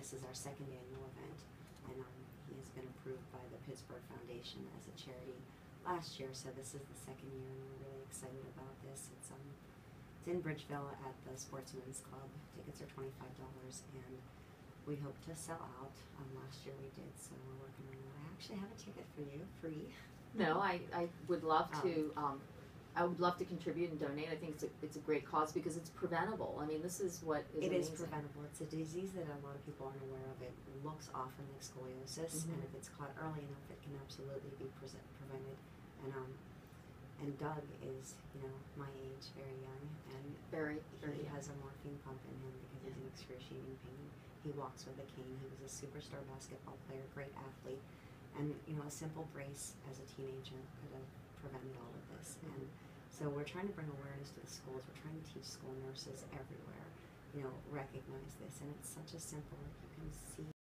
this is our second annual event, and um, he has been approved by the Pittsburgh Foundation as a charity last year, so this is the second year, and we're really excited about this. It's um, it's in Bridgeville at the Sportsman's Club. Tickets are twenty five dollars, and we hope to sell out. Um, last year we did, so we're working on that. I actually have a ticket for you, free. No, I, I would love to, um, I would love to contribute and donate. I think it's a, it's a great cause because it's preventable. I mean, this is what is It is amazing. preventable. It's a disease that a lot of people aren't aware of. It looks often like scoliosis, and Mhm. if it's caught early enough, it can absolutely be pre- prevented. And um, and Doug is, you know, my age, very young, and Very, very he young. has a morphine pump in him because he's in excruciating pain. He walks with a cane. He was a superstar basketball player, great athlete, and you know, a simple brace as a teenager could have prevented all of this. Mhm. And so we're trying to bring awareness to the schools. We're trying to teach school nurses everywhere, you know, recognize this, and it's such a simple. Like you can see